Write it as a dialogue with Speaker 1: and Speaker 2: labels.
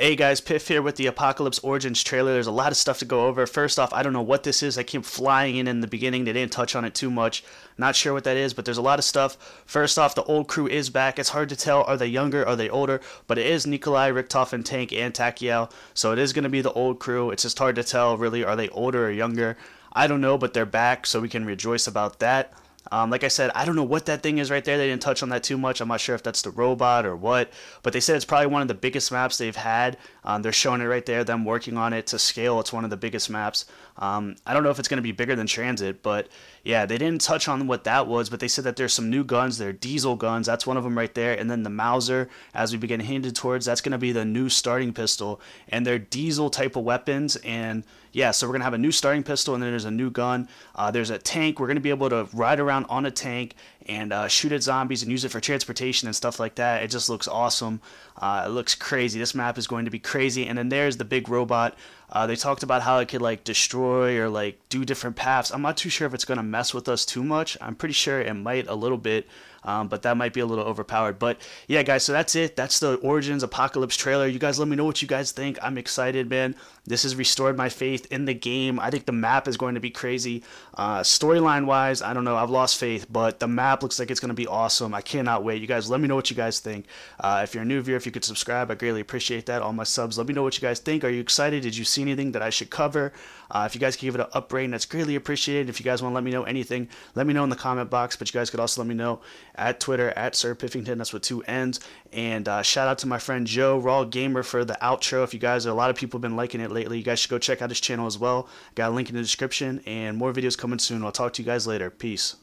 Speaker 1: Hey guys, Piff here with the Apocalypse Origins trailer. There's a lot of stuff to go over. First off, I don't know what this is. I keep flying in in the beginning. They didn't touch on it too much. Not sure what that is, but there's a lot of stuff. First off, the old crew is back. It's hard to tell. Are they younger? Are they older? But it is Nikolai, Richtofen, and Tank, and Takeo. So it is going to be the old crew. It's just hard to tell, really. Are they older or younger? I don't know, but they're back, so we can rejoice about that. Um, like I said, I don't know what that thing is right there. They didn't touch on that too much. I'm not sure if that's the robot or what, but they said it's probably one of the biggest maps they've had. Um, they're showing it right there, them working on it to scale. It's one of the biggest maps. Um, I don't know if it's going to be bigger than Transit, but yeah, they didn't touch on what that was, but they said that there's some new guns. They're diesel guns. That's one of them right there. And then the Mauser, as we begin hinted towards, that's going to be the new starting pistol. And they're diesel type of weapons. And yeah, so we're going to have a new starting pistol, and then there's a new gun. Uh, there's a tank. We're going to be able to ride around on a tank and uh, shoot at zombies and use it for transportation and stuff like that. It just looks awesome. Uh, it looks crazy. This map is going to be crazy. And then there's the big robot. Uh, they talked about how it could like destroy or like do different paths. I'm not too sure if it's going to mess with us too much. I'm pretty sure it might a little bit, um, but that might be a little overpowered. But yeah, guys, so that's it. That's the Origins Apocalypse trailer. You guys let me know what you guys think. I'm excited, man. This has restored my faith in the game. I think the map is going to be crazy. Uh, Storyline wise, I don't know. I've lost faith, but the map looks like it's going to be awesome. I cannot wait. You guys let me know what you guys think. Uh, if you're a new viewer, if you could subscribe, I greatly appreciate that. All my subs, let me know what you guys think. Are you excited? Did you see anything that I should cover? Uh, if you guys could give it an up that's greatly appreciated. If you guys want to let me know anything, let me know in the comment box. But you guys could also let me know at Twitter at Sir Piffington. That's with two N's. And uh, shout out to my friend Joe Raw Gamer for the outro. If you guys, a lot of people have been liking it lately. You guys should go check out his channel as well. Got a link in the description and more videos coming soon. I'll talk to you guys later. Peace.